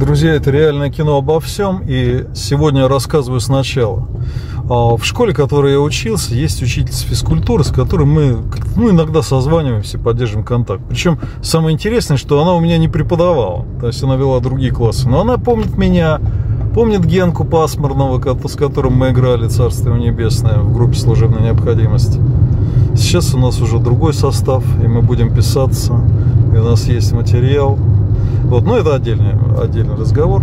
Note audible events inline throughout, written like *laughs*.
Друзья, это реальное кино обо всем, и сегодня я рассказываю сначала. А, в школе, в которой я учился, есть учительница физкультуры, с которой мы ну, иногда созваниваемся, поддерживаем контакт. Причем самое интересное, что она у меня не преподавала, то есть она вела другие классы. Но она помнит меня, помнит Генку Пасмурного, с которым мы играли «Царство небесное» в группе «Служебная необходимость». Сейчас у нас уже другой состав, и мы будем писаться, и у нас есть материал. Вот, но это отдельный, отдельный разговор.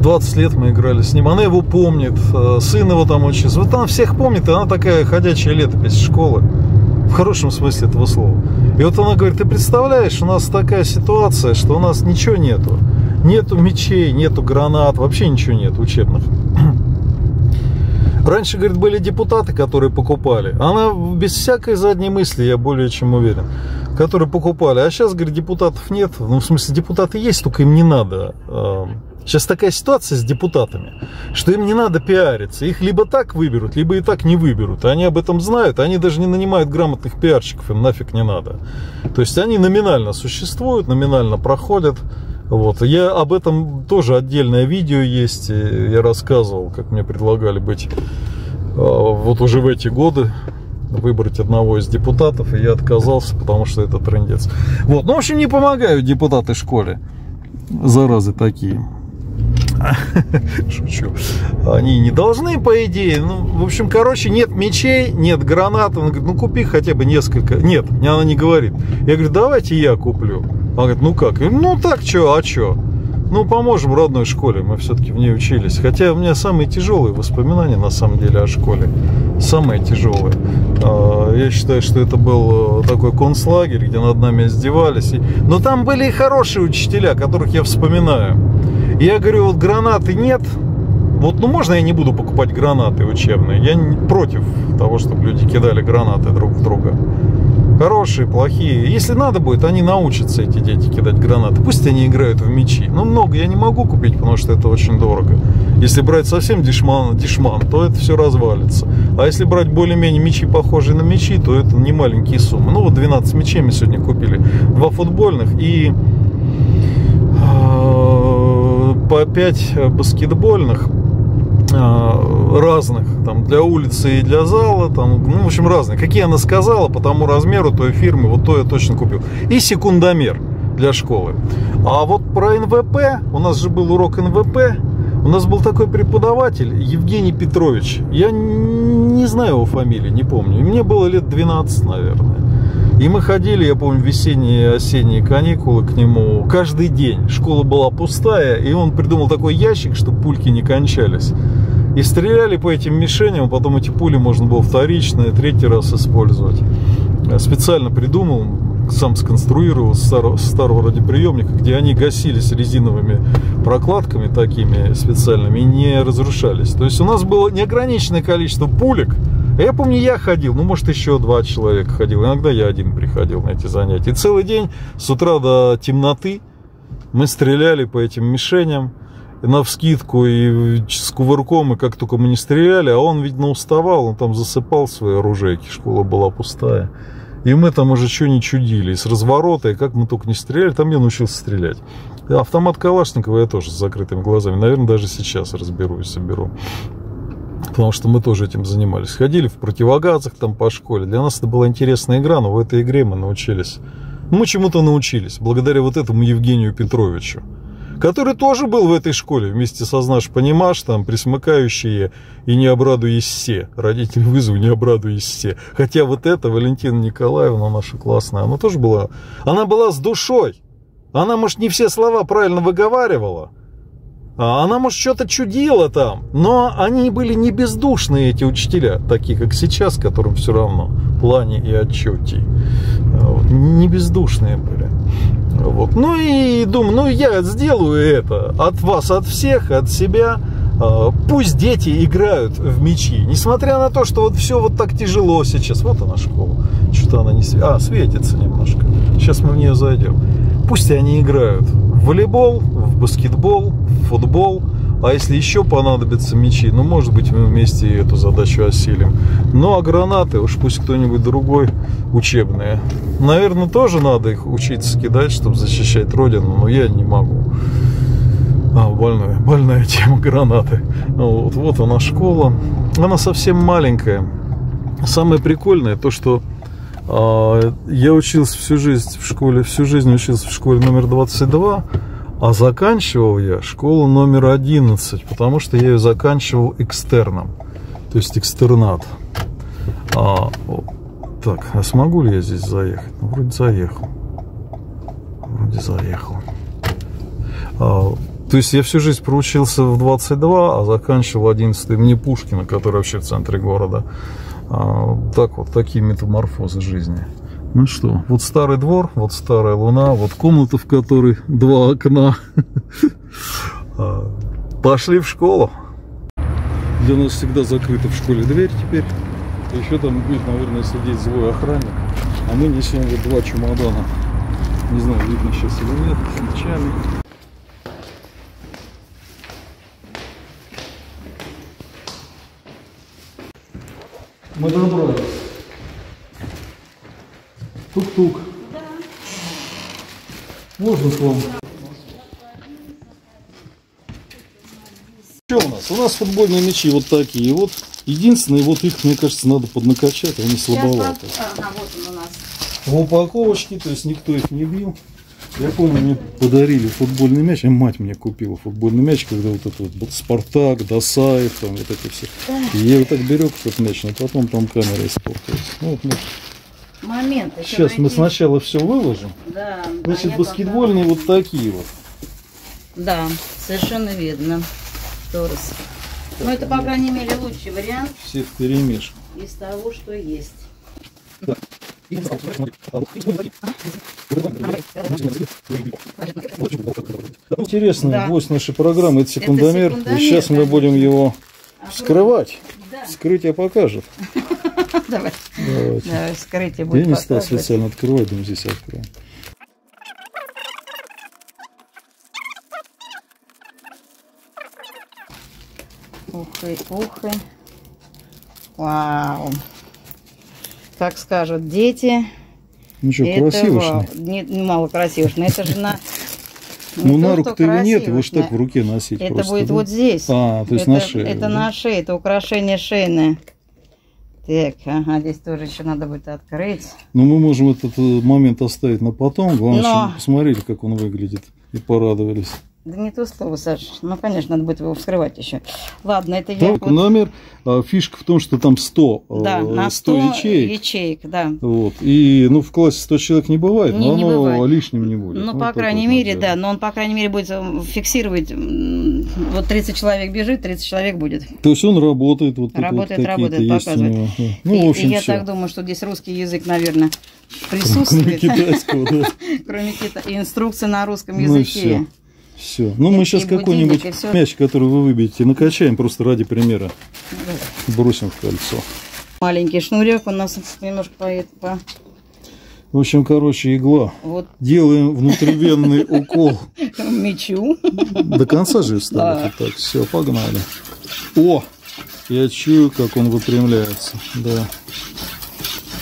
20 а, лет мы играли с ним. Она его помнит, а, сын его там учится. Вот она всех помнит, и она такая ходячая летопись школы. В хорошем смысле этого слова. И вот она говорит, ты представляешь, у нас такая ситуация, что у нас ничего нету. Нету мечей, нету гранат, вообще ничего нет учебных. *clears throat* Раньше, говорит, были депутаты, которые покупали. Она без всякой задней мысли, я более чем уверен, которые покупали. А сейчас, говорит, депутатов нет. Ну, в смысле, депутаты есть, только им не надо. Сейчас такая ситуация с депутатами, что им не надо пиариться. Их либо так выберут, либо и так не выберут. Они об этом знают, они даже не нанимают грамотных пиарщиков, им нафиг не надо. То есть они номинально существуют, номинально проходят. Вот. Я об этом тоже отдельное видео есть. Я рассказывал, как мне предлагали быть а, вот уже в эти годы выбрать одного из депутатов, и я отказался, потому что это трендец. Вот, ну, в общем, не помогают депутаты школе. Заразы такие. *laughs* Шучу. Они не должны, по идее. Ну, в общем, короче, нет мечей, нет гранат. Он говорит, ну купи хотя бы несколько. Нет, она не говорит. Я говорю, давайте я куплю. Она говорит, ну как? Ну так, что, а что? Ну, поможем родной школе, мы все-таки в ней учились. Хотя у меня самые тяжелые воспоминания, на самом деле, о школе. Самые тяжелые. А, я считаю, что это был э, такой концлагерь, где над нами издевались. Но там были и хорошие учителя, которых я вспоминаю. Я говорю, вот гранаты нет, вот, ну можно я не буду покупать гранаты учебные? Я против того, чтобы люди кидали гранаты друг в друга. Хорошие, плохие. Если надо будет, они научатся, эти дети, кидать гранаты. Пусть они играют в мячи. Но много я не могу купить, потому что это очень дорого. Если брать совсем дешман, дешман то это все развалится. А если брать более-менее мячи, похожие на мячи, то это не маленькие суммы. Ну вот 12 мячей мы сегодня купили. Два футбольных и а, по 5 баскетбольных разных, там, для улицы и для зала, там, ну, в общем, разные. Какие она сказала, по тому размеру той фирмы, вот то я точно купил. И секундомер для школы. А вот про НВП, у нас же был урок НВП, у нас был такой преподаватель, Евгений Петрович. Я не знаю его фамилии, не помню. мне было лет 12, наверное. И мы ходили, я помню, весенние осенние каникулы к нему каждый день. Школа была пустая, и он придумал такой ящик, чтобы пульки не кончались. И стреляли по этим мишеням, потом эти пули можно было вторично третий раз использовать. Специально придумал, сам сконструировал старого, старого радиоприемника, где они гасились резиновыми прокладками такими специальными и не разрушались. То есть у нас было неограниченное количество пулек, а я помню, я ходил, ну, может, еще два человека ходил. Иногда я один приходил на эти занятия. И целый день с утра до темноты мы стреляли по этим мишеням на вскидку и с кувырком, и как только мы не стреляли, а он, видно, уставал, он там засыпал свои оружейки, школа была пустая. И мы там уже что не чудили, и с разворота, и как мы только не стреляли, там я научился стрелять. Автомат Калашникова я тоже с закрытыми глазами, наверное, даже сейчас разберусь, соберу потому что мы тоже этим занимались. Ходили в противогазах там по школе. Для нас это была интересная игра, но в этой игре мы научились. Мы чему-то научились, благодаря вот этому Евгению Петровичу, который тоже был в этой школе вместе со наш понимаш, там, присмыкающие и не обрадуясь все. Родители вызову не обрадуясь все. Хотя вот эта Валентина Николаевна, наша классная, она тоже была, она была с душой. Она, может, не все слова правильно выговаривала, а она, может, что-то чудила там, но они были не бездушные, эти учителя, такие, как сейчас, которым все равно, в плане и отчете. Не бездушные были. Вот. Ну и думаю, ну я сделаю это от вас, от всех, от себя. А, пусть дети играют в мячи, несмотря на то, что вот все вот так тяжело сейчас. Вот она школа. Что-то она не светится. А, светится немножко. Сейчас мы в нее зайдем. Пусть они играют в волейбол, в баскетбол, в футбол, А если еще понадобятся мячи, ну, может быть, мы вместе эту задачу осилим. Ну, а гранаты, уж пусть кто-нибудь другой учебные. Наверное, тоже надо их учиться кидать, чтобы защищать родину, но я не могу. А, больная, больная тема гранаты. Вот, вот она школа. Она совсем маленькая. Самое прикольное то, что э, я учился всю жизнь в школе, всю жизнь учился в школе номер 22, а заканчивал я школу номер 11, потому что я ее заканчивал экстерном, то есть экстернат. А, так, а смогу ли я здесь заехать? Ну, вроде заехал. Вроде заехал. А, то есть я всю жизнь проучился в 22, а заканчивал 11 имени Пушкина, который вообще в центре города. А, так вот, такие метаморфозы жизни. Ну что, вот старый двор, вот старая луна, вот комната, в которой два окна. А, пошли в школу. Для нас всегда закрыта в школе дверь теперь. Еще там будет, наверное, сидеть злой охранник. А мы несем вот два чемодана. Не знаю, видно сейчас или нет, с мечами. Мы добрались. Тук-тук. Да. Вам? Что у нас? У нас футбольные мячи вот такие вот. Единственное, вот их, мне кажется, надо поднакачать, они слабоваты. Ага, вот он у нас. В упаковочке, то есть никто их не бил. Я помню, мне подарили футбольный мяч, а мать мне купила футбольный мяч, когда вот этот вот Спартак, Досаев, там вот эти все. И я вот так берег этот мяч, но потом там камера испортилась. Ну, вот, Момент. Сейчас найти... мы сначала все выложим. Да. Значит, а баскетбольные вот такие вот. Да, совершенно видно. Торос. Ну, это, по крайней мере, лучший вариант. Все в перемешку. Из того, что есть. Да. Интересный да. гость нашей программы это секундомер. Это секундомер и сейчас мы будем его вскрывать. Да. Вскрытие покажет. *laughs* Давай. Давайте. Давай, вскрытие будет Я не стал специально открывать, думаю, здесь откроем. Ух и, ух и. Вау как скажут дети. Ничего, это красиво. Не, не мало красиво, но это же на... *laughs* Ну, на руку-то его нет, его же так в руке носить Это просто, будет да? вот здесь. А, то есть это, на шее. Это да? на шее, это украшение шейное. Так, ага, здесь тоже еще надо будет открыть. Ну, мы можем этот э, момент оставить на потом. Главное, Но... посмотрели, как он выглядит, и порадовались. Да не то слово, Саша. Ну, конечно, надо будет его вскрывать еще. Ладно, это я... Вот... номер. А, фишка в том, что там 100, э, да, на 100, 100 ячеек. ячеек. да. Вот. И, ну, в классе 100 человек не бывает, не, но не оно бывает. лишним не будет. Ну, вот по крайней мере, да. Но он, по крайней мере, будет э, фиксировать... Вот 30 человек бежит, 30 человек будет. То есть он работает. Вот работает, вот работает, показывает. Ну, и, в общем, и я все. так думаю, что здесь русский язык, наверное, присутствует. Кроме китайского, да. *laughs* Кроме китайского. Инструкция на русском ну языке. Все. Ну, мы сейчас какой-нибудь мяч, который вы выбьете, накачаем просто ради примера. Да. Бросим в кольцо. Маленький шнурек у нас немножко по... по... В общем, короче, игла. Вот. Делаем внутривенный *laughs* укол. Мечу. До конца же ставите. Да. Так, все, погнали. О! Я чую, как он выпрямляется. Да.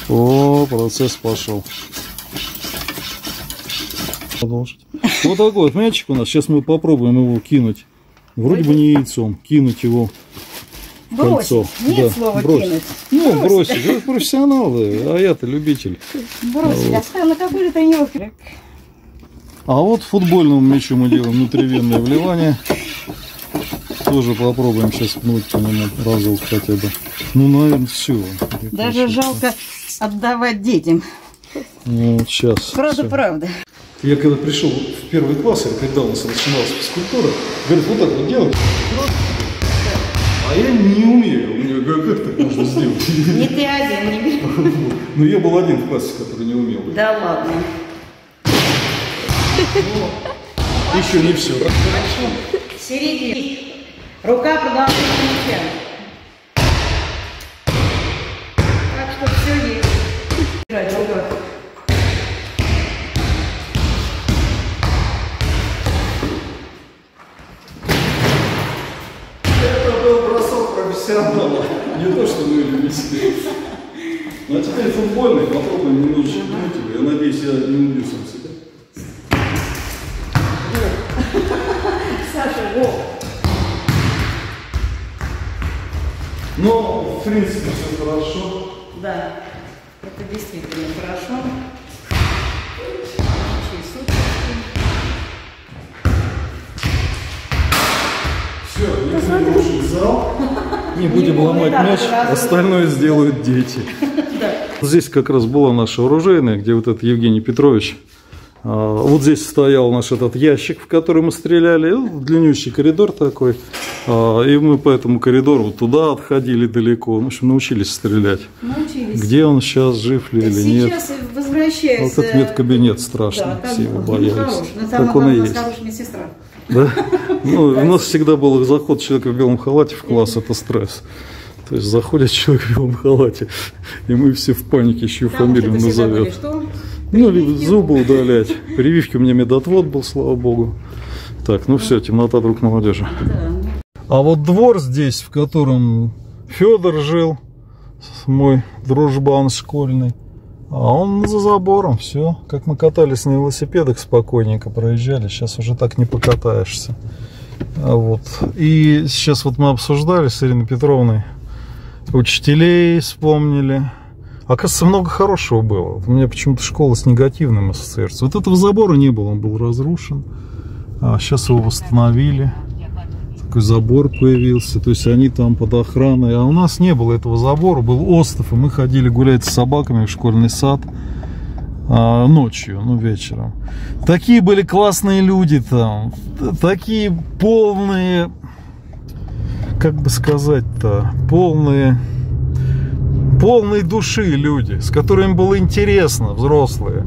О, процесс пошел. Продолжить. Вот такой вот мячик у нас. Сейчас мы попробуем его кинуть. Вроде бы не яйцом. Кинуть его в кольцо. Нет да, слова бросить. кинуть. Ну, бросить. Вы профессионалы, а я-то любитель. Бросить. Вот. А на какой же тренировке? А вот футбольному мячу мы делаем внутривенное вливание. Тоже попробуем сейчас пнуть по нему разок хотя бы. Ну, наверное, все. Даже жалко отдавать детям. Ну, сейчас. Правда, все. правда. Я когда пришел в первый класс, или когда у нас начиналась физкультура, говорит, вот так вот делай. А я не умею. У меня как, так можно сделать? Не ты один, не. *laughs* Ну, я был один в классе, который не умел. Да ладно. Еще не все. Середина. Рука продолжает профессионала. Не то, что мы любители. Ну а теперь футбольный, попробуем немножечко его. Я надеюсь, я не убью сам себя. Саша, во! Но, в принципе, все хорошо. Да, это действительно хорошо. Все, не зал. Не будем ломать мяч, остальное сделают дети. *laughs* Здесь как раз была наша оружейная, где вот этот Евгений Петрович. а, Вот здесь стоял наш этот ящик, в который мы стреляли, ну, длиннющий коридор такой. А, И мы по этому коридору туда отходили далеко. В общем, научились стрелять. Научились. Где он сейчас, жив ли или нет? Сейчас возвращается. Вот этот медкабинет страшный, Да, там все его боялись. хорош. Но самое Как он и есть. медсестра. Да? Ну, у нас всегда был заход человека в белом халате в класс, это стресс. То есть заходит человек в белом халате, и мы все в панике, что фамилию назовет. Ну, либо зубы удалять. Прививки у меня медотвод был, слава богу. Так, ну все, темнота друг молодежи. А вот двор здесь, в котором Федор жил, мой дружбан школьный, а он за забором, все. Как мы катались на велосипедах спокойненько проезжали, сейчас уже так не покатаешься. А вот. И сейчас вот мы обсуждали с Ириной Петровной, учителей вспомнили. Оказывается, много хорошего было. У меня почему-то школа с негативным ассоциируется. Вот этого забора не было, он был разрушен. А сейчас его восстановили такой забор появился, то есть они там под охраной, а у нас не было этого забора, был остров, и мы ходили гулять с собаками в школьный сад а, ночью, ну вечером. Такие были классные люди там, такие полные, как бы сказать-то, полные, полной души люди, с которыми было интересно, взрослые.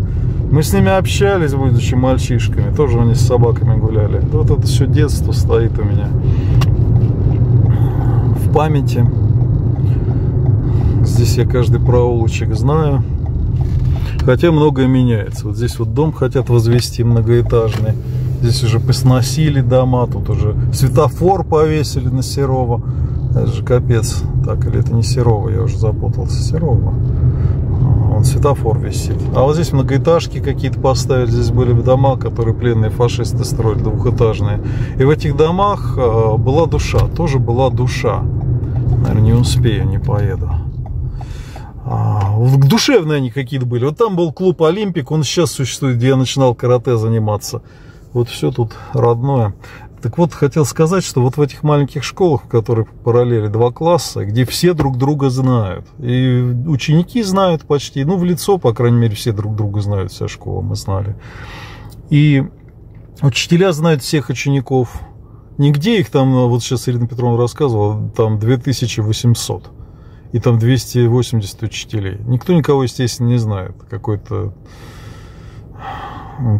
Мы с ними общались, будучи мальчишками, тоже они с собаками гуляли. Вот это все детство стоит у меня в памяти. Здесь я каждый проулочек знаю. Хотя многое меняется. Вот здесь вот дом хотят возвести многоэтажный. Здесь уже посносили дома, тут уже светофор повесили на Серова. Это же капец. Так, или это не Серова, я уже запутался. Серова. Вон светофор висит. А вот здесь многоэтажки какие-то поставили. Здесь были дома, которые пленные фашисты строили, двухэтажные. И в этих домах а, была душа. Тоже была душа. Наверное, не успею, не поеду. А, душевные они какие-то были. Вот там был клуб Олимпик, он сейчас существует, где я начинал карате заниматься. Вот все тут родное. Так вот, хотел сказать, что вот в этих маленьких школах, в которых параллели два класса, где все друг друга знают, и ученики знают почти, ну, в лицо, по крайней мере, все друг друга знают, вся школа, мы знали. И учителя знают всех учеников. Нигде их там, вот сейчас Ирина Петровна рассказывала, там 2800 и там 280 учителей. Никто никого, естественно, не знает. Какой-то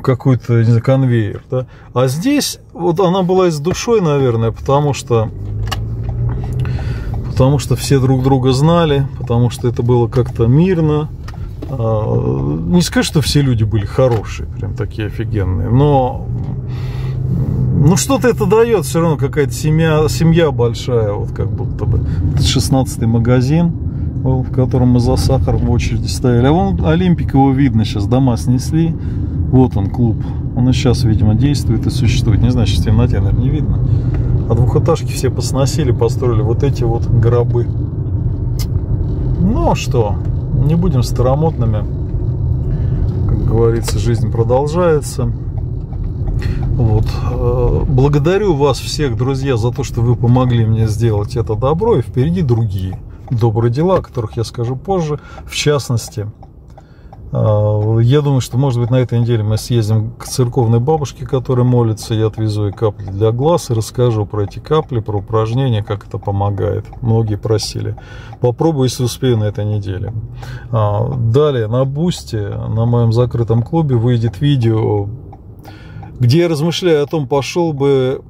какой-то конвейер. Да? А здесь вот она была и с душой, наверное, потому что потому что все друг друга знали, потому что это было как-то мирно. А, Не скажу, что все люди были хорошие, прям такие офигенные, но ну что-то это дает, все равно какая-то семья, семья большая, вот как будто бы. 16-й магазин, в котором мы за сахаром в очереди стояли. А вон Олимпик, его видно сейчас, дома снесли. Вот он, клуб. Он и сейчас, видимо, действует и существует. Не знаю, сейчас в темноте, наверное, не видно. А двухэтажки все посносили, построили вот эти вот гробы. Ну а что, не будем старомодными. Как говорится, жизнь продолжается. Вот. Э, Благодарю вас всех, друзья, за то, что вы помогли мне сделать это добро. И впереди другие добрые дела, о которых я скажу позже. В частности, э, я думаю, что, может быть, на этой неделе мы съездим к церковной бабушке, которая молится. Я отвезу ей капли для глаз и расскажу про эти капли, про упражнения, как это помогает. Многие просили. Попробую, если успею на этой неделе. А, Далее, на Бусте, на моем закрытом клубе выйдет видео где я размышляю о том, пошел бы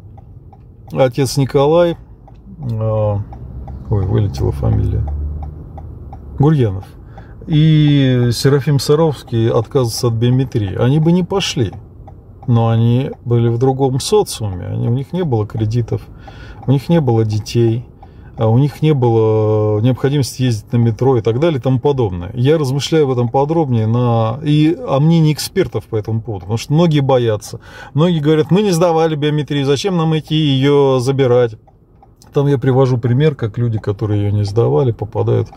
отец Николай, э, ой, вылетела фамилия, Гурьянов, и Серафим Саровский отказываться от биометрии. Они бы не пошли, но они были в другом социуме, они, у них не было кредитов, у них не было детей, а у них не было необходимости ездить на метро и так далее и тому подобное. Я размышляю об этом подробнее на, и о мнении экспертов по этому поводу, потому что многие боятся. Многие говорят, мы не сдавали биометрию, зачем нам идти ее забирать? Там я привожу пример, как люди, которые ее не сдавали, попадают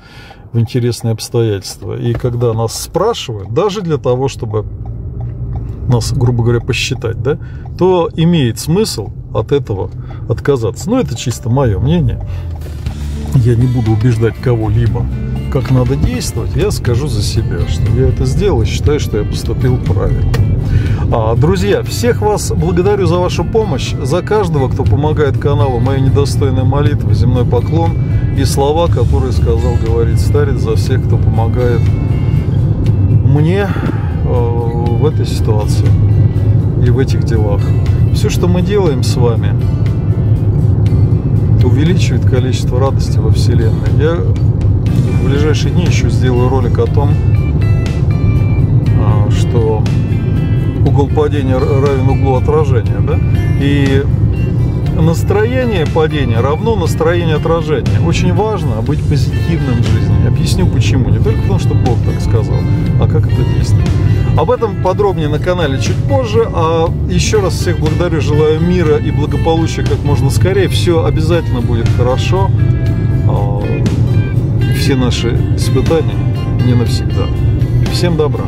в интересные обстоятельства. И когда нас спрашивают, даже для того, чтобы нас, грубо говоря, посчитать, да, то имеет смысл от этого отказаться. Но это чисто мое мнение. Я не буду убеждать кого-либо, как надо действовать. Я скажу за себя, что я это сделал и считаю, что я поступил правильно. А, друзья, всех вас благодарю за вашу помощь, за каждого, кто помогает каналу «Моя недостойная молитва», земной поклон и слова, которые сказал, говорит старец, за всех, кто помогает мне э, в этой ситуации и в этих делах. Все, что мы делаем с вами, увеличивает количество радости во Вселенной. Я в ближайшие дни еще сделаю ролик о том, а, что угол падения равен углу отражения, да? И настроение падения равно настроение отражения. Очень важно быть позитивным в жизни. Объясню почему. Не только потому, что Бог так сказал, а как это действует. Об этом подробнее на канале чуть позже. А еще раз всех благодарю, желаю мира и благополучия как можно скорее. Все обязательно будет хорошо. А, все наши испытания не навсегда. Всем добра.